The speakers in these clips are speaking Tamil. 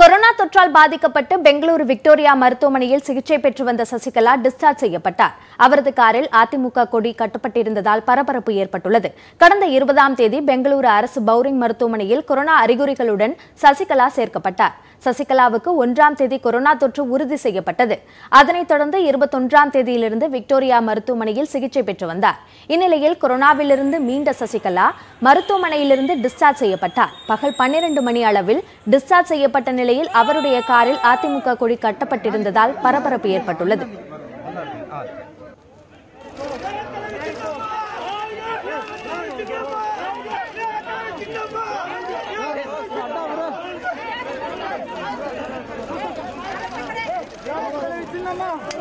கொரோனா தொற்றால் பாதிக்கப்பட்டு பெங்களூரு விக்டோரியா மருத்துவமனையில் சிகிச்சை பெற்று வந்த சசிகலா டிஸ்சார்ஜ் செய்யப்பட்டார். அவரது காரில் அதிமுக கொடி கட்டப்பட்டிருந்ததால் பரபரப்பு ஏற்பட்டுள்ளது. கடந்த இருபதாம் தேதி பெங்களூரு அரசு பவுரிங் மருத்துவமனையில் கொரோனா அறிகுறிகளுடன் சசிகலா சேர்க்கப்பட்டார். சசிகலாவுக்கு ஒன்றாம் தேதி கொரோனா தொற்று உறுதி செய்யப்பட்டது. அதனைத் தொடர்ந்து இருபத்தொன்றாம் தேதியிலிருந்து விக்டோரியா மருத்துவமனையில் சிகிச்சை பெற்று வந்தார். இந்நிலையில் கொரோனாவிலிருந்து மீண்ட சசிகலா மருத்துவமனையிலிருந்து டிஸ்சார்ஜ் செய்யப்பட்டார். பகல் பன்னிரண்டு மணி அளவில் டிஸ்சார்ஜ் செய்யப்பட்ட நிலையில் அவருடைய காரில் அதிமுக கொடி கட்டப்பட்டிருந்ததால் பரபரப்பு ஏற்பட்டுள்ளது. நன்றி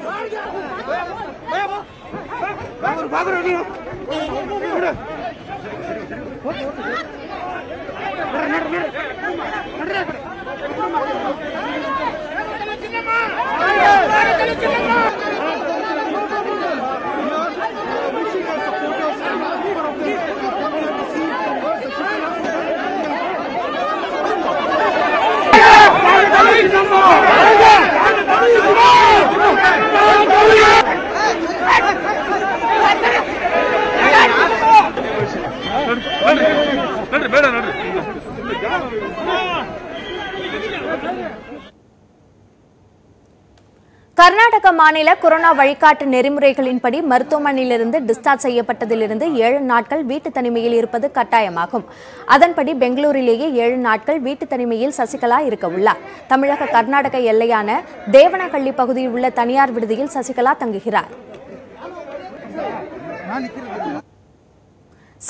மாநில கொரோனா வழிகாட்டு நெறிமுறைகளின்படி மருத்துவமனையிலிருந்து டிஸ்சார்ஜ் செய்யப்பட்டதிலிருந்து ஏழு நாட்கள் வீட்டு தனிமையில் இருப்பது கட்டாயமாகும். அதன்படி பெங்களூரிலேயே ஏழு நாட்கள் வீட்டு தனிமையில் சசிகலா இருக்க உள்ளார். தமிழக கர்நாடக எல்லையான தேவனஹள்ளி பகுதியில் உள்ள தனியார் விடுதியில் சசிகலா தங்குகிறார்.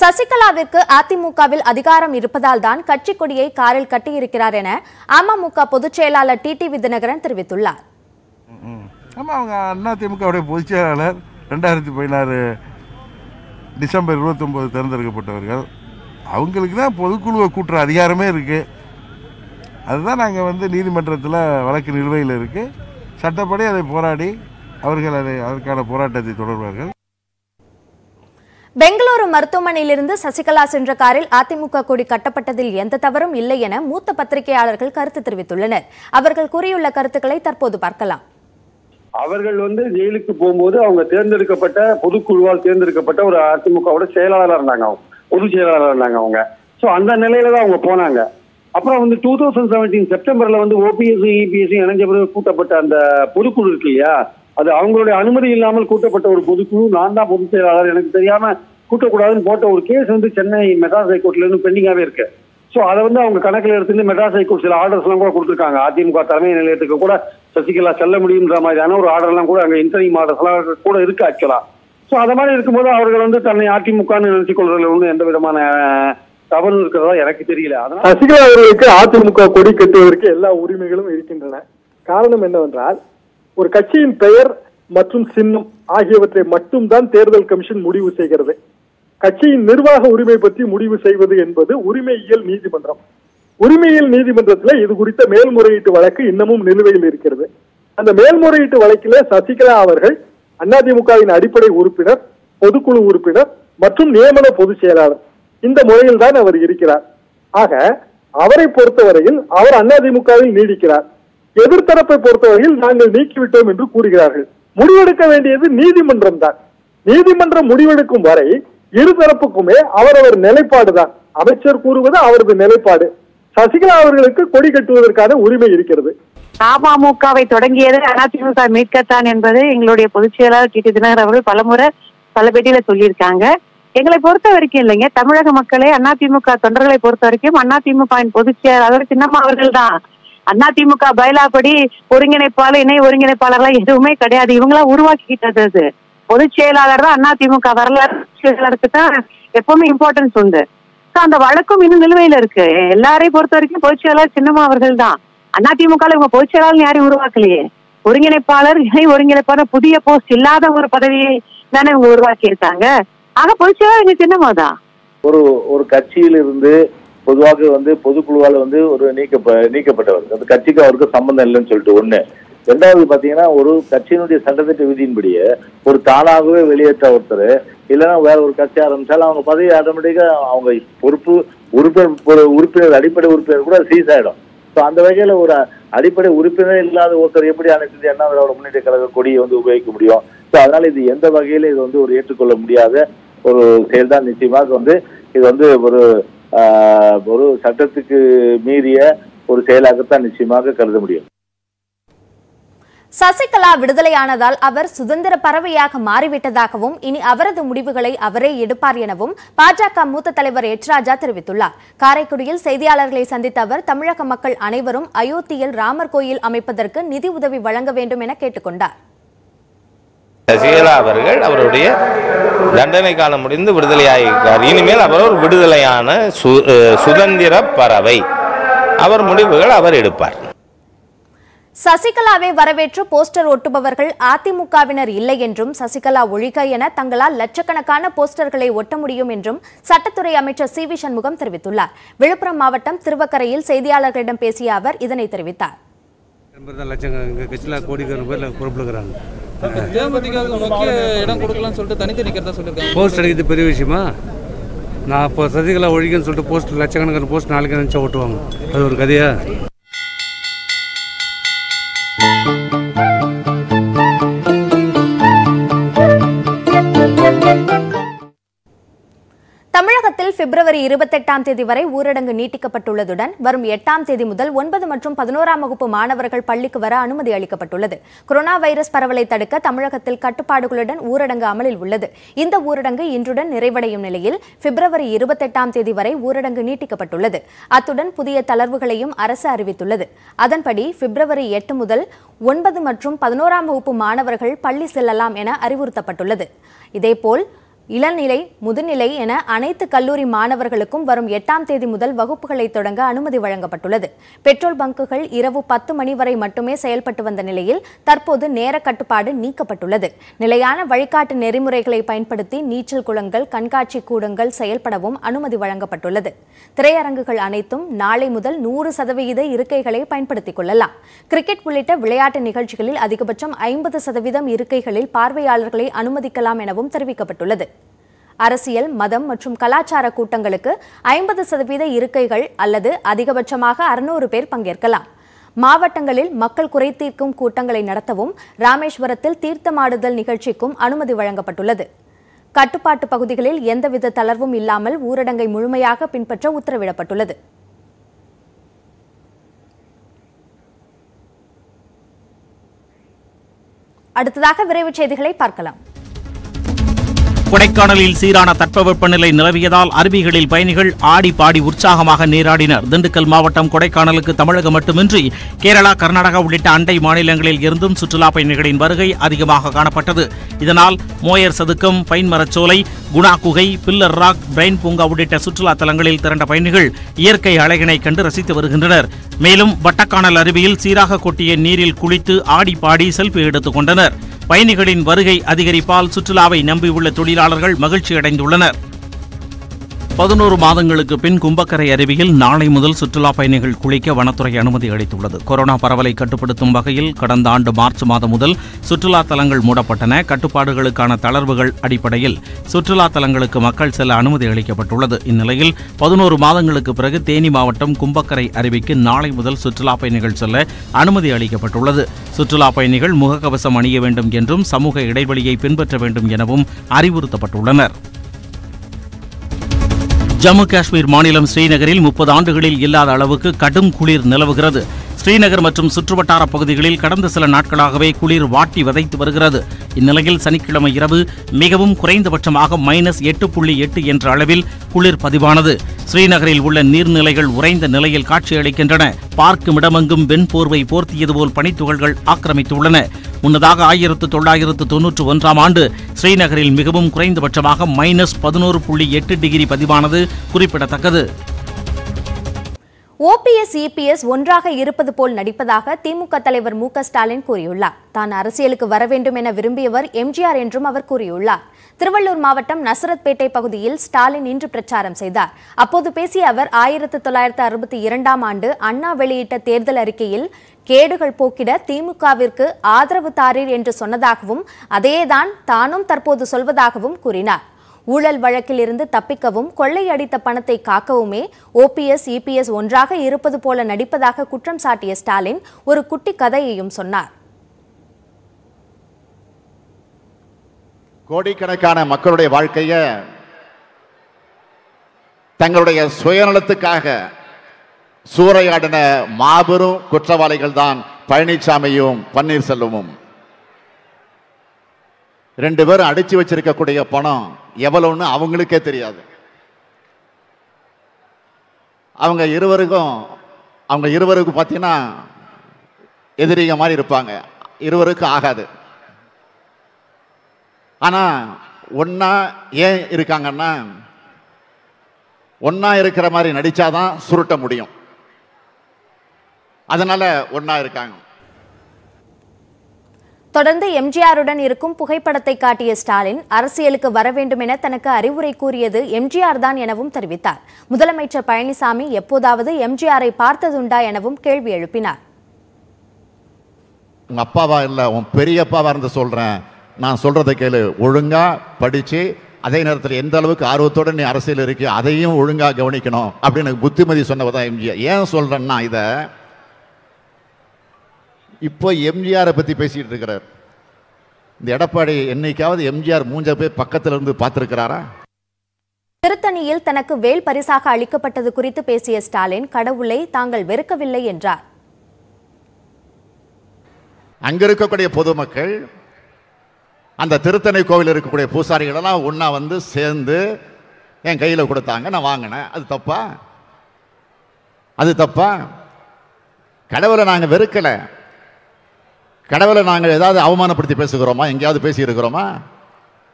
சசிகலாவிற்கு அதிமுகவில் அதிகாரம் இருப்பதால் தான் கட்சி கொடியை காரில் கட்டியிருக்கிறார் என அமமுக பொதுச் செயலாளர் டி டி விதிநகரன் தெரிவித்துள்ளார். ஆமாம் அவங்க அண்ணா திமுகவுடைய பொதுச் செயலாளர் ரெண்டாயிரத்தி பதினாறு டிசம்பர் இருபத்தொம்போது தேர்ந்தெடுக்கப்பட்டவர்கள். அவங்களுக்கு தான் பொதுக்குழுவை கூட்டுற அதிகாரமே இருக்குது அதுதான் நாங்கள் வந்து நீதிமன்றத்தில் வழக்கு நிலுவையில் இருக்குது சட்டப்படி அதை போராடி அவர்கள் அதை அதற்கான போராட்டத்தை தொடர்வார்கள். பெங்களூரு மருத்துவமனையிலிருந்து சசிகலா சென்ற காரில் அதிமுக கொடி கட்டப்பட்டதில் எந்த தவறும் இல்லை என மூத்த பத்திரிகையாளர்கள் கருத்து தெரிவித்துள்ளனர். அவர்கள் கூறியுள்ள கருத்துக்களை தற்போது பார்க்கலாம். அவர்கள் வந்து ஜெயிலுக்கு போகும்போது அவங்க தேர்ந்தெடுக்கப்பட்ட பொதுக்குழுவால் தேர்ந்தெடுக்கப்பட்ட ஒரு அதிமுகவோட செயலாளராக இருந்தாங்க அவங்க. பொதுச் செயலாளராக இருந்தாங்க அவங்க. ஸோ அந்த நிலையில தான் அவங்க போனாங்க. அப்புறம் வந்து டூ தௌசண்ட் செவன்டீன் செப்டம்பர்ல வந்து ஓபிஎஸ்சி இபிஎஸ்சி இணைஞ்ச பிறகு கூட்டப்பட்ட அந்த பொதுக்குழு இருக்கு இல்லையா? அது அவங்களுடைய அனுமதி இல்லாமல் கூட்டப்பட்ட ஒரு பொதுக்குழு நான் தான் பொதுச் செயலாளர். எனக்கு தெரியாம கூட்டக்கூடாதுன்னு போட்ட ஒரு கேஸ் வந்து சென்னை மெட்ராஸ் ஹைகோர்ட்ல இருந்து பெண்டிங்காவே இருக்கு. ஸோ அதை வந்து அவங்க கணக்கில் எடுத்துட்டு மெட்ராஸ் ஹைகோர்ட் சில ஆர்டர்ஸ் எல்லாம் கூட கொடுத்துருக்காங்க. அதிமுக தலைமை நிலையத்துக்கு கூட சசிகலா செல்ல முடியுன்ற மாதிரியான ஒரு ஆர்டர் எல்லாம் கூட அங்க இன்டர்னிங் ஆர்டர்ஸ் எல்லாம் கூட இருக்கு ஆக்சுவலா ஸோ அத மாதிரி இருக்கும்போது அவர்கள் வந்து தன்னை அதிமுகன்னு நினைச்சு கொள்றதுல வந்து எந்த விதமான தவறு இருக்கிறதா எனக்கு தெரியல. அதனால சசிகலா அவர்களுக்கு அதிமுக கொடி கட்டுவதற்கு எல்லா உரிமைகளும் இருக்கின்றன. காரணம் என்னவென்றால் ஒரு கட்சியின் பெயர் மற்றும் சின்னம் ஆகியவற்றை மட்டும்தான் தேர்தல் கமிஷன் முடிவு செய்கிறது. கட்சியின் நிர்வாக உரிமை பற்றி முடிவு செய்வது என்பது உரிமையியல் நீதிமன்றம். உரிமையியல் நீதிமன்றத்துல இது குறித்த மேல்முறையீட்டு வழக்கு இன்னமும் நிலுவையில் இருக்கிறது. அந்த மேல்முறையீட்டு வழக்கில சசிகலா அவர்கள் அதிமுகவின் அடிப்படை உறுப்பினர் பொதுக்குழு உறுப்பினர் மற்றும் நியமன பொதுச் செயலாளர். இந்த முறையில் தான் அவர் இருக்கிறார். ஆக அவரை பொறுத்தவரையில் அவர் அதிமுகவில் நீடிக்கிறார். எதிர்த்தரப்பை பொறுத்தவரையில் நாங்கள் நீக்கிவிட்டோம் என்று கூறுகிறார்கள். முடிவெடுக்க வேண்டியது நீதிமன்றம் தான். நீதிமன்றம் முடிவெடுக்கும் வரை இருதரப்புக்குமே அவரவர் நிலைப்பாடுதான். அமைச்சர் கூறுவது அவரது நிலைப்பாடு. சசிகலா அவர்களுக்கு கொடி கட்டுவதற்கான உரிமை இருக்கிறது. அமமுகவை தொடங்கியது அதிமுக மீட்கத்தான் என்பது எங்களுடைய பொதுச் செயலாளர் டி டி தினகர் அவர்கள் பலமுறை பல பேட்டியில சொல்லியிருக்காங்க. எங்களை பொறுத்த வரைக்கும் இல்லைங்க. தமிழக மக்களே அதிமுக தொண்டர்களை பொறுத்த வரைக்கும் அதிமுகவின் பொதுச் செயலாளர் சின்னம்மா அவர்கள் தான் அதிமுக பயிலாப்படி ஒருங்கிணைப்பாளர் இணை ஒருங்கிணைப்பாளர்லாம் எதுவுமே கிடையாது. இவங்களா உருவாக்கிக்கிட்டது அது. பொதுச் செயலாளர் தான் அதிமுக வரலாறு செயலாளருக்கு தான் எப்பவுமே இம்பார்ட்டன்ஸ் உண்டு. அந்த வழக்கும் இன்னும் நிலுவையில இருக்கு. எல்லாரையும் பொறுத்த வரைக்கும் பொதுச் செயலாளர் சின்னம்மா அவர்கள் தான். அதிமுக இவங்க பொதுச் செயலாளர் யாரையும் உருவாக்கலையே. ஒருங்கிணைப்பாளர் இணை ஒருங்கிணைப்பாளர் புதிய போஸ்ட் இல்லாத ஒரு பதவியை தானே இவங்க உருவாக்கி இருக்காங்க ஆக பொதுச் செயலாளர் இங்க சின்னம்மா தான். ஒரு ஒரு கட்சியிலிருந்து பொதுவாக வந்து பொதுக்குழுவால் வந்து ஒரு நீக்க நீக்கப்பட்டவர். அந்த கட்சிக்கு அவருக்கு சம்பந்தம் இல்லைன்னு சொல்லிட்டு ஒண்ணு. ரெண்டாவது பாத்தீங்கன்னா ஒரு கட்சியினுடைய சட்டத்திட்ட விதியின்படியே ஒரு தானாகவே வெளியேற்ற ஒருத்தர் இல்லைன்னா வேற ஒரு கட்சி ஆரம்பிச்சாலும் அவங்க பதவி ஆட்டோமேட்டிக்கா அவங்க பொறுப்பு உறுப்பினர் உறுப்பினர் அடிப்படை உறுப்பினர் கூட சீஸ் ஆயிடும். ஸோ அந்த வகையில ஒரு அடிப்படை உறுப்பினர் இல்லாத ஒருத்தர் எப்படி அனைத்து என்ன அண்ணா திராவிட முன்னேற்ற கழக கொடியை வந்து உபயோகிக்க முடியும்? ஸோ அதனால இது எந்த வகையில இது வந்து ஒரு ஏற்றுக்கொள்ள முடியாத ஒரு செயல்தான் நிச்சயமாக வந்து இது வந்து ஒரு ஒரு சட்டத்துக்கு மீறிய ஒரு செயலாகத்தான் நிச்சயமாக கருத முடியும். சசிகலா விடுதலையானதால் அவர் சுதந்திர பறவையாக மாறிவிட்டதாகவும் இனி அவரது முடிவுகளை அவரே எடுப்பார் எனவும் பாஜக மூத்த தலைவர் எச் ராஜா தெரிவித்துள்ளார். காரைக்குடியில் செய்தியாளர்களை சந்தித்த அவர் தமிழக மக்கள் அனைவரும் அயோத்தியில் ராமர் கோயில் அமைப்பதற்கு நிதி உதவி வழங்க வேண்டும் என கேட்டுக்கொண்டார் சசிகலா அவர்கள் அவருடைய தண்டனை காலம் முடிந்து விடுதலையாகிறார் இனிமேல் அவர் ஒரு விடுதலையான சுதந்திர பறவை. அவர் முடிவுகள் அவர் எடுப்பார். சசிகலாவை வரவேற்று போஸ்டர் ஒட்டுபவர்கள் அதிமுகவினர் இல்லை என்றும் சசிகலா ஒழிக என தங்களால் லட்சக்கணக்கான போஸ்டர்களை ஒட்ட முடியும் என்றும் சட்டத்துறை அமைச்சர் சி வி சண்முகம் தெரிவித்துள்ளார். விழுப்புரம் மாவட்டம் திருவக்கரையில் செய்தியாளர்களிடம் பேசிய அவர் இதனை தெரிவித்தார். போஸ்ட் அடிக்கிறது பெரிய விஷயமா? நான் இப்போ சசிகலா ஒழிக்கன்னு சொல்லிட்டு போஸ்ட் லட்சக்கணக்கான போஸ்ட் நாளைக்கு நினச்சா ஓட்டுவாங்க அது ஒரு கதையா? பிப்ரவரி இருபத்தெட்டாம் தேதி வரை ஊரடங்கு நீட்டிக்கப்பட்டுள்ளதுடன் வரும் எட்டாம் தேதி முதல் ஒன்பது மற்றும் பதினோராம் வகுப்பு மாணவர்கள் பள்ளிக்கு வர அனுமதி அளிக்கப்பட்டுள்ளது. கொரோனா வைரஸ் பரவலை தடுக்க தமிழகத்தில் கட்டுப்பாடுகளுடன் ஊரடங்கு அமலில் உள்ளது. இந்த ஊரடங்கு இன்றுடன் நிறைவடையும் நிலையில் பிப்ரவரி இருபத்தெட்டாம் தேதி வரை ஊரடங்கு நீட்டிக்கப்பட்டுள்ளது. அத்துடன் புதிய தளர்வுகளையும் அரசு அறிவித்துள்ளது. அதன்படி பிப்ரவரி எட்டு முதல் ஒன்பது மற்றும் பதினோராம் வகுப்பு மாணவர்கள் பள்ளி செல்லலாம் என அறிவுறுத்தப்பட்டுள்ளது. இதேபோல் இளநிலை முதுநிலை என அனைத்து கல்லூரி மாணவர்களுக்கும் வரும் எட்டாம் தேதி முதல் வகுப்புகளை தொடங்க அனுமதி வழங்கப்பட்டுள்ளது. பெட்ரோல் பங்குகள் இரவு பத்து மணி வரை மட்டுமே செயல்பட்டு வந்த நிலையில் தற்போது நேர கட்டுப்பாடு நீக்கப்பட்டுள்ளது. நிலையான வழிகாட்டு நெறிமுறைகளை பயன்படுத்தி நீச்சல் குளங்கள் கண்காட்சி கூடங்கள் செயல்படவும் அனுமதி வழங்கப்பட்டுள்ளது. திரையரங்குகள் அனைத்தும் நாளை முதல் நூறு சதவிகித இருக்கைகளை பயன்படுத்திக் கொள்ளலாம். கிரிக்கெட் உள்ளிட்ட விளையாட்டு நிகழ்ச்சிகளில் அதிகபட்சம் ஐம்பது சதவீதம் இருக்கைகளில் பார்வையாளர்களை அனுமதிக்கலாம் எனவும் தெரிவிக்கப்பட்டுள்ளது. அரசியல் மதம் மற்றும் கலாச்சார கூட்டங்களுக்கு ஐம்பது சதவீத இருக்கைகள் அல்லது அதிகபட்சமாக அறுநூறு பேர் பங்கேற்கலாம். மாவட்டங்களில் மக்கள் குறை தீர்க்கும் கூட்டங்களை நடத்தவும் ராமேஸ்வரத்தில் தீர்த்தமாடுதல் நிகழ்ச்சிக்கும் அனுமதி வழங்கப்பட்டுள்ளது. கட்டுப்பாட்டு பகுதிகளில் எந்தவித தளர்வும் இல்லாமல் ஊரடங்கை முழுமையாக பின்பற்ற உத்தரவிடப்பட்டுள்ளது. அடுத்ததாக விரைவுச் செய்திகளை பார்க்கலாம். கொடைக்கானலில் சீரான தட்பவெப்பநிலை நிலவியதால் அருவிகளில் பயணிகள் ஆடி பாடி உற்சாகமாக நீராடினர். திண்டுக்கல் மாவட்டம் கொடைக்கானலுக்கு தமிழகம் மட்டுமின்றி கேரளா கர்நாடகா உள்ளிட்ட அண்டை மாநிலங்களில் இருந்தும் சுற்றுலா பயணிகளின் வருகை அதிகமாக காணப்பட்டது. இதனால் மோயர் சதுக்கம் பைன் மரச்சோலை குணா குகை பில்லர் ராக் பிரைன் பூங்கா உள்ளிட்ட சுற்றுலா தலங்களில் திரண்ட பயணிகள் இயற்கை அழகினை கண்டு ரசித்து வருகின்றனர். மேலும் வட்டக்கானல் அருவியில் சீராக கொட்டிய நீரில் குளித்து ஆடி பாடி செல்ஃபி எடுத்துக் கொண்டனர். பயணிகளின் வருகை அதிகரிப்பால் சுற்றுலாவை நம்பியுள்ள தொழிலாளர்கள் மகிழ்ச்சி அடைந்துள்ளனர் பதினோரு மாதங்களுக்கு பின் கும்பக்கரை அருவியில் நாளை முதல் சுற்றுலா பயணிகள் குளிக்க வனத்துறை அனுமதி அளித்துள்ளது. கொரோனா பரவலை கட்டுப்படுத்தும் வகையில் கடந்த ஆண்டு மார்ச் மாதம் முதல் சுற்றுலா தலங்கள் மூடப்பட்டன. கட்டுப்பாடுகளுக்கான தளர்வுகள் அடிப்படையில் சுற்றுலா தலங்களுக்கு மக்கள் செல்ல அனுமதி அளிக்கப்பட்டுள்ளது. இந்நிலையில் பதினோரு மாதங்களுக்கு பிறகு தேனி மாவட்டம் கும்பக்கரை அருவிக்கு நாளை முதல் சுற்றுலா பயணிகள் செல்ல அனுமதி அளிக்கப்பட்டுள்ளது. சுற்றுலா பயணிகள் முகக்கவசம் அணிய வேண்டும் என்றும் சமூக இடைவெளியை பின்பற்ற வேண்டும் எனவும் அறிவுறுத்தப்பட்டுள்ளனர். ஜம்மு காஷ்மீர் மாநிலம் ஸ்ரீநகரில் முப்பது ஆண்டுகளில் இல்லாத அளவுக்கு கடும் குளிர் நிலவுகிறது. ஸ்ரீநகர் மற்றும் சுற்றுவட்டார பகுதிகளில் கடந்த சில நாட்களாகவே குளிர் வாட்டி வதைத்து வருகிறது. இந்நிலையில் சனிக்கிழமை இரவு மிகவும் குறைந்தபட்சமாக மைனஸ் எட்டு புள்ளி எட்டு என்ற அளவில் குளிர் பதிவானது. ஸ்ரீநகரில் உள்ள நீர்நிலைகள் உறைந்த நிலையில் காட்சியளிக்கின்றன. பார்க்கும் இடமெங்கும் வெண்போர்வை போர்த்தியது போல் பனித்துகள்கள் ஆக்கிரமித்துள்ளன. முன்னதாக ஆயிரத்து தொள்ளாயிரத்து தொன்னூற்று ஒன்றாம் ஆண்டு ஸ்ரீநகரில் மிகவும் குறைந்தபட்சமாக மைனஸ் பதினோரு புள்ளி எட்டு டிகிரி பதிவானது குறிப்பிடத்தக்கது. ஓபிஎஸ் இபிஎஸ் ஒன்றாக இருப்பது போல் நடிப்பதாக திமுக தலைவர் மு க ஸ்டாலின் கூறியுள்ளார். தான் அரசியலுக்கு வர வேண்டும் என விரும்பியவர் எம்ஜிஆர் என்றும் அவர் கூறியுள்ளார். திருவள்ளூர் மாவட்டம் நசரத்பேட்டை பகுதியில் ஸ்டாலின் இன்று பிரச்சாரம் செய்தார். அப்போது பேசிய அவர் ஆயிரத்து தொள்ளாயிரத்து அறுபத்தி இரண்டாம் ஆண்டு அண்ணா வெளியிட்ட தேர்தல் அறிக்கையில் கேடுகள் போக்கிட திமுகவிற்கு ஆதரவு தாரீர் என்று சொன்னதாகவும் அதேதான் தானும் தற்போது சொல்வதாகவும் கூறினார். ஊழல் வழக்கில் இருந்து தப்பிக்கவும் கொள்ளையடித்த பணத்தை காக்கவுமே ஓபிஎஸ் இபிஎஸ் ஒன்றாக இருப்பது போல நடிப்பதாக குற்றம் சாட்டிய ஸ்டாலின் ஒரு குட்டி கதையையும் சொன்னார். கோடிக்கணக்கான மக்களுடைய வாழ்க்கைய தங்களுடைய சுயநலத்துக்காக சூறையாடின மாபெரும் குற்றவாளிகள் தான் பழனிசாமியும் பன்னீர்செல்வமும். ரெண்டு பேரும் அடிச்சு வச்சிருக்கக்கூடிய பணம் எவ்வளவுன்னு அவங்களுக்கே தெரியாது. அவங்க இருவருக்கும் அவங்க இருவருக்கும் பார்த்தீங்கன்னா எதிரிக மாதிரி இருப்பாங்க. இருவருக்கும் ஆகாது. ஆனால் ஒன்னா ஏன் இருக்காங்கன்னா ஒன்னா இருக்கிற மாதிரி நடித்தாதான் சுருட்ட முடியும். அதனால ஒன்னா இருக்காங்க. தொடர்ந்து எம்ஜிஆருடன் இருக்கும் புகைப்படத்தை காட்டிய ஸ்டாலின் அரசியலுக்கு வர வேண்டும் என தனக்கு அறிவுரை கூறியது எம்ஜிஆர் தான் எனவும் தெரிவித்தார். முதலமைச்சர் பழனிசாமி எப்போதாவது எம்ஜிஆரை பார்த்ததுண்டா எனவும் கேள்வி எழுப்பினார். உங்க அப்பாவா இல்ல உன் பெரியப்பாவா இருந்து சொல்றேன். நான் சொல்றதை கேளு. ஒழுங்கா படிச்சு அதே நேரத்தில் எந்த அளவுக்கு ஆர்வத்தோடு நீ அரசியல் இருக்கு அதையும் ஒழுங்காக கவனிக்கணும் அப்படின்னு எனக்கு புத்திமதி சொன்னவதான் எம்ஜிஆர். ஏன் சொல்றேன்னா இதை இப்போ எம்ஜிஆரை பத்தி பேசிட்டு இருக்கிறார். இந்த எடப்பாடி என்னைக்காவது எம்ஜிஆர் மூஞ்ச போய் பக்கத்துல இருந்து பார்த்திருக்கிறாரா? திருத்தணியில் தனக்கு வேல் பரிசாக அளிக்கப்பட்டது குறித்து பேசிய ஸ்டாலின் கடவுளை தாங்கள் வெறுக்கவில்லை என்றார். அங்க இருக்கக்கூடிய பொதுமக்கள் அந்த திருத்தணி கோவில் இருக்கக்கூடிய பூசாரிகள் எல்லாம் ஒண்ணா வந்து சேர்ந்து என் கையில கொடுத்தாங்க. நான் வாங்கினேன். அது தப்பா? அது தப்பா? கடவுளை நாங்க வெறுக்கல. கடவுளை நாங்கள் ஏதாவது அவமானப்படுத்தி பேசுகிறோமா? எங்கேயாவது பேசியிருக்கிறோமா?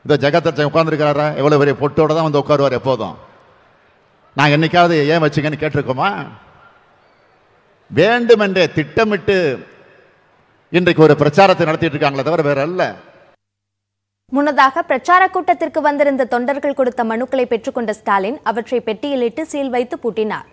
இந்த ஜெகத்தச்சன் உட்காந்துருக்கிறாரா எவ்வளோ பெரிய பொட்டோட தான் வந்து உட்காருவார் எப்போதும். நாங்கள் என்னைக்காவது ஏன் வச்சுங்கன்னு கேட்டிருக்கோமா? வேண்டுமென்றே திட்டமிட்டு இன்றைக்கு ஒரு பிரச்சாரத்தை நடத்திட்டு இருக்காங்களே தவிர வேற அல்ல. முன்னதாக பிரச்சார கூட்டத்திற்கு வந்திருந்த தொண்டர்கள் கொடுத்த மனுக்களை பெற்றுக்கொண்ட ஸ்டாலின் அவற்றை பெட்டியிலிட்டு சீல் வைத்து பூட்டினார்.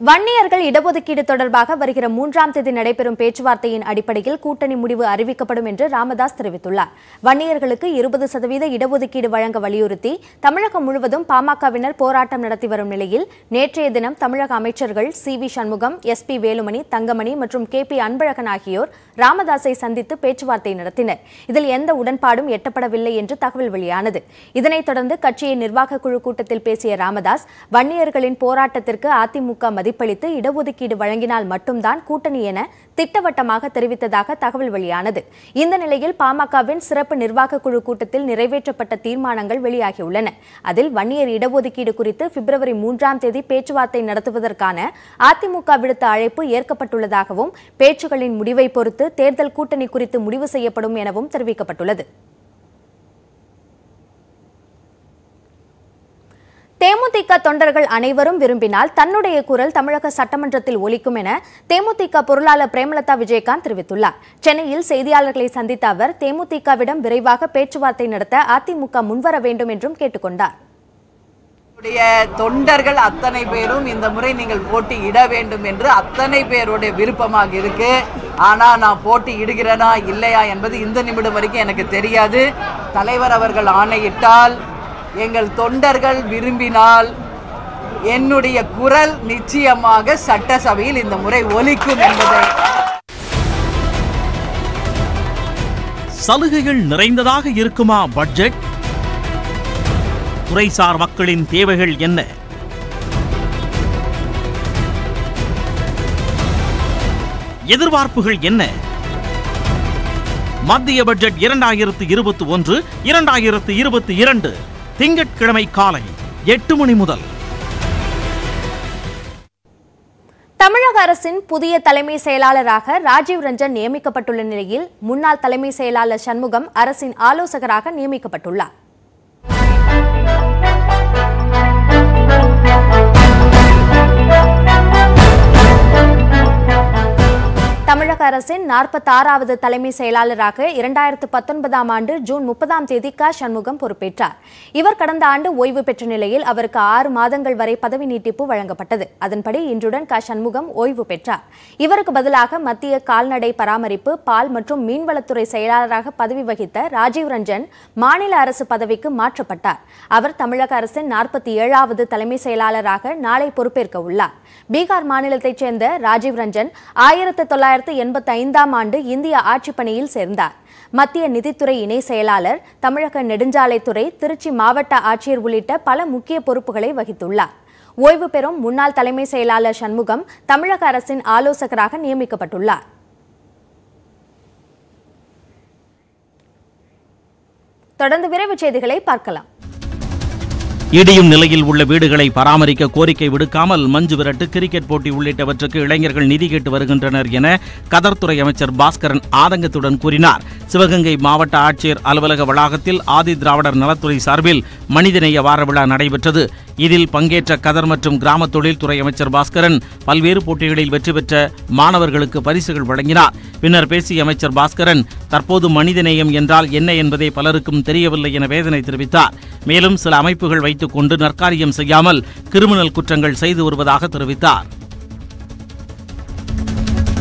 வன்னியர்கள் இடஒதுக்கீடு தொடர்பாக வருகிற மூன்றாம் தேதி நடைபெறும் பேச்சுவார்த்தையின் அடிப்படையில் கூட்டணி முடிவு அறிவிக்கப்படும் என்று ராமதாஸ் தெரிவித்துள்ளார். வன்னியர்களுக்கு இருபது சதவீத இடஒதுக்கீடு வழங்க வலியுறுத்தி தமிழகம் முழுவதும் பாமகவினர் போராட்டம் நடத்தி வரும் நிலையில் நேற்றைய தினம் தமிழக அமைச்சர்கள் C. V. Shanmugam S. P. Velumani Thangamani மற்றும் கே. பி. அன்பழகன் ஆகியோர் ராமதாஸை சந்தித்து பேச்சுவார்த்தை நடத்தினர். இதில் எந்த உடன்பாடும் எட்டப்படவில்லை என்று தகவல் வெளியானது. இதனைத் தொடர்ந்து கட்சியின் நிர்வாக குழு கூட்டத்தில் பேசிய ராமதாஸ் வன்னியர்களின் போராட்டத்திற்கு அதிமுக மதி மதிப்பளித்து இடஒதுக்கீடு வழங்கினால் மட்டும்தான் கூட்டணி என திட்டவட்டமாக தெரிவித்ததாக தகவல் வெளியானது. இந்த நிலையில் பாமகவின் சிறப்பு நிர்வாக குழு கூட்டத்தில் நிறைவேற்றப்பட்ட தீர்மானங்கள் வெளியாகியுள்ளன. அதில் வன்னியர் இடஒதுக்கீடு குறித்து பிப்ரவரி மூன்றாம் தேதி பேச்சுவார்த்தை நடத்துவதற்கான அதிமுக விடுத்த அழைப்பு ஏற்கப்பட்டுள்ளதாகவும் பேச்சுகளின் முடிவை பொறுத்து தேர்தல் கூட்டணி குறித்து முடிவு செய்யப்படும் எனவும் தெரிவிக்கப்பட்டுள்ளது. தேமுதிக தொண்டர்கள் அனைவரும் விரும்பினால் தன்னுடைய குரல் தமிழக சட்டமன்றத்தில் ஒலிக்கும் என தேமுதிக பொருளாளர் பிரேமலதா விஜயகாந்த் தெரிவித்துள்ளார். சென்னையில் செய்தியாளர்களை சந்தித்த அவர் தேமுதிகவிடம் விரைவாக பேச்சுவார்த்தை நடத்த அதிமுக முன்வர வேண்டும் என்றும் கேட்டுக்கொண்டார். தொண்டர்கள் அத்தனை பேரும் இந்த முறை நீங்கள் போட்டியிட வேண்டும் என்று அத்தனை பேருடைய விருப்பமாக இருக்கு. ஆனால் நான் போட்டி இடுகிறேனா இல்லையா என்பது இந்த நிமிடம் வரைக்கும் எனக்கு தெரியாது. தலைவர் அவர்கள் ஆணையிட்டால் எங்கள் தொண்டர்கள் விரும்பினால் என்னுடைய குரல் நிச்சயமாக சட்டசபையில் இந்த முறை ஒலிக்கும் என்பதை சலுகைகள் நிறைந்ததாக இருக்குமா பட்ஜெட்? துறைசார் மக்களின் தேவைகள் என்ன? எதிர்பார்ப்புகள் என்ன? மத்திய பட்ஜெட் இரண்டாயிரத்து இருபத்தி ஒன்று இரண்டாயிரத்து இருபத்தி இரண்டு. திங்கட்கிழமை காலை எட்டு மணி முதல். தமிழக அரசின் புதிய தலைமை செயலாளராக ராஜீவ் ரஞ்சன் நியமிக்கப்பட்டுள்ள நிலையில் முன்னாள் தலைமை செயலாளர் சண்முகம் அரசின் ஆலோசகராக நியமிக்கப்பட்டுள்ளார். தமிழக அரசின் அரசின் நாற்பத்தாறாவது தலைமை செயலாளராக இரண்டாயிரத்து பத்தொன்பதாம் ஆண்டு ஜூன் முப்பதாம் தேதி க. சண்முகம் பொறுப்பேற்றார். இவர் கடந்த ஆண்டு ஓய்வு பெற்ற நிலையில் அவருக்கு ஆறு மாதங்கள் வரை பதவி நீட்டிப்பு வழங்கப்பட்டது. அதன்படி இன்றுடன் க. சண்முகம் ஓய்வு பெற்றார். இவருக்கு பதிலாக மத்திய கால்நடை பராமரிப்பு பால் மற்றும் மீன்வளத்துறை செயலாளராக பதவி வகித்த ராஜீவ் ரஞ்சன் மாநில அரசு பதவிக்கு மாற்றப்பட்டார். அவர் தமிழக அரசின் நாற்பத்தி ஏழாவது தலைமை செயலாளராக நாளை பொறுப்பேற்க உள்ளார். பீகார் மாநிலத்தைச் சேர்ந்த ராஜீவ் ரஞ்சன் ஆயிரத்தி தொள்ளாயிரத்தி எண்பத்தி ஐந்தாம் ஆண்டு இந்திய ஆட்சிப் பணியில் சேர்ந்தார். மத்திய நிதித்துறை இணை செயலாளர் தமிழக நெடுஞ்சாலைத்துறை திருச்சி மாவட்ட ஆட்சியர் உள்ளிட்ட பல முக்கிய பொறுப்புகளை வகித்துள்ளார். ஓய்வு பெறும் முன்னாள் தலைமை செயலாளர் சண்முகம் தமிழக அரசின் ஆலோசகராக நியமிக்கப்பட்டுள்ளார். தொடர்ந்து விரைவு செய்திகளை பார்க்கலாம். இடியும் நிலையில் உள்ள வீடுகளை பராமரிக்க கோரிக்கை விடுக்காமல் மஞ்சு விரட்டு கிரிக்கெட் போட்டி உள்ளிட்டவற்றுக்கு இளைஞர்கள் நிதி கேட்டு வருகின்றனர் என கதர்த்துறை அமைச்சர் பாஸ்கரன் ஆதங்கத்துடன் கூறினார். சிவகங்கை மாவட்ட ஆட்சியர் அலுவலக வளாகத்தில் ஆதி திராவிடர் நலத்துறை சார்பில் மனிதநேய வார விழா நடைபெற்றது. இதில் பங்கேற்ற கதர் மற்றும் கிராம தொழில்துறை அமைச்சர் பாஸ்கரன் பல்வேறு போட்டிகளில் வெற்றி பெற்ற மாணவர்களுக்கு பரிசுகள் வழங்கினார். பின்னர் பேசிய அமைச்சர் பாஸ்கரன் தற்போது மனிதநேயம் என்றால் என்ன என்பதே பலருக்கும் தெரியவில்லை என வேதனை தெரிவித்தார். மேலும் சில அமைப்புகள் வைத்து வைத்துக் கொண்டு நற்காரியம் செய்யாமல் கிரிமினல் குற்றங்கள் செய்து வருவதாக தெரிவித்தார்.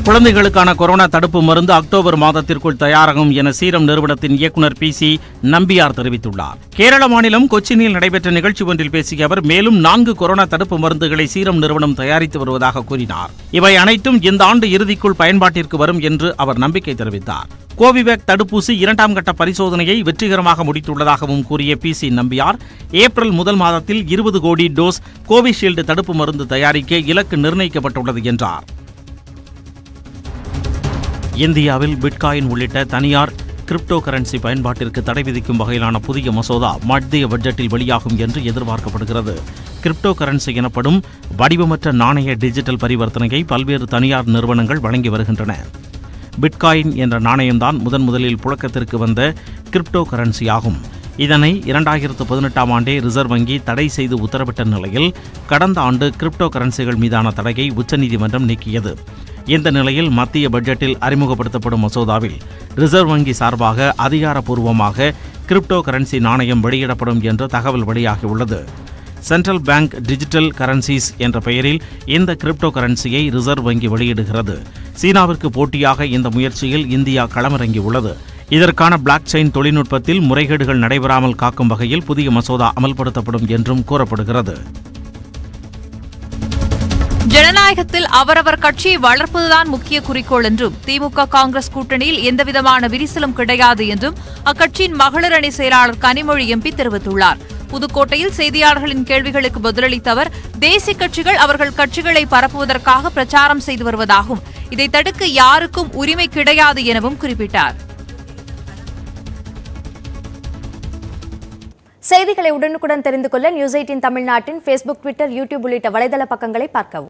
குழந்தைகளுக்கான கொரோனா தடுப்பு மருந்து அக்டோபர் மாதத்திற்குள் தயாராகும் என சீரம் நிறுவனத்தின் இயக்குநர் பி சி நம்பியார் தெரிவித்துள்ளார். கேரள மாநிலம் கொச்சினில் நடைபெற்ற நிகழ்ச்சி ஒன்றில் பேசிய அவர் மேலும் நான்கு கொரோனா தடுப்பு மருந்துகளை சீரம் நிறுவனம் தயாரித்து வருவதாக கூறினார். இவை அனைத்தும் இந்த ஆண்டு இறுதிக்குள் பயன்பாட்டிற்கு வரும் என்று அவர் நம்பிக்கை தெரிவித்தார். கோவிவேக் தடுப்பூசி இரண்டாம் கட்ட பரிசோதனையை வெற்றிகரமாக முடித்துள்ளதாகவும் கூறிய பி சி நம்பியார் ஏப்ரல் முதல் மாதத்தில் இருபது கோடி டோஸ் கோவிஷீல்டு தடுப்பு மருந்து தயாரிக்க இலக்கு நிர்ணயிக்கப்பட்டுள்ளது என்றார். இந்தியாவில் பிட்காயின் உள்ளிட்ட தனியார் கிரிப்டோ கரன்சி பயன்பாட்டிற்கு தடை விதிக்கும் வகையிலான புதிய மசோதா மத்திய பட்ஜெட்டில் வெளியாகும் என்று எதிர்பார்க்கப்படுகிறது. கிரிப்டோ கரன்சி எனப்படும் வடிவமற்ற நாணய டிஜிட்டல் பரிவர்த்தனையை பல்வேறு தனியார் நிறுவனங்கள் வழங்கி வருகின்றன. பிட்காயின் என்ற நாணயம்தான் முதன் முதலில் புழக்கத்திற்கு வந்த கிரிப்டோ கரன்சி ஆகும் இதனை இரண்டாயிரத்து பதினெட்டாம் ஆண்டே ரிசர்வ் வங்கி தடை செய்து உத்தரவிட்ட நிலையில் கடந்த ஆண்டு கிரிப்டோ கரன்சிகள் மீதான தடையை உச்சநீதிமன்றம் நீக்கியது. இந்த நிலையில் மத்திய பட்ஜெட்டில் அறிமுகப்படுத்தப்படும் மசோதாவில் ரிசர்வ் வங்கி சார்பாக அதிகாரப்பூர்வமாக கிரிப்டோ கரன்சி நாணயம் வெளியிடப்படும் என்ற தகவல் வெளியாகியுள்ளது. சென்ட்ரல் பேங்க் டிஜிட்டல் கரன்சிஸ் என்ற பெயரில் இந்த கிரிப்டோ கரன்சியை ரிசர்வ் வங்கி வெளியிடுகிறது. சீனாவிற்கு போட்டியாக இந்த முயற்சியில் இந்தியா களமிறங்கியுள்ளது. இதற்கான பிளாக் செயின் தொழில்நுட்பத்தில் முறைகேடுகள் நடைபெறாமல் காக்கும் வகையில் புதிய மசோதா அமல்படுத்தப்படும் என்றும் கூறப்படுகிறது. ஜனநாயகத்தில் அவரவர் கட்சியை வளர்ப்பதுதான் முக்கிய குறிக்கோள் என்றும் திமுக காங்கிரஸ் கூட்டணியில் எந்தவிதமான விரிசலும் கிடையாது என்றும் அக்கட்சியின் மகளிர் அணி செயலாளர் கனிமொழி எம்பி தெரிவித்துள்ளார். புதுக்கோட்டையில் செய்தியாளர்களின் கேள்விகளுக்கு பதிலளித்த அவர் தேசிய கட்சிகள் அவர்கள் கட்சிகளை பரப்புவதற்காக பிரச்சாரம் செய்து வருவதாகவும் இதை தடுக்க யாருக்கும் உரிமை கிடையாது எனவும் குறிப்பிட்டார். செய்திகளை உடனுக்குடன் தெரிந்து கொள்ள நியூஸ் எயிட்டின் தமிழ்நாட்டின் ஃபேஸ்புக் ட்விட்டர் யூடியூப் உள்ளிட்ட வலைதள பக்கங்களை பார்க்கவும்.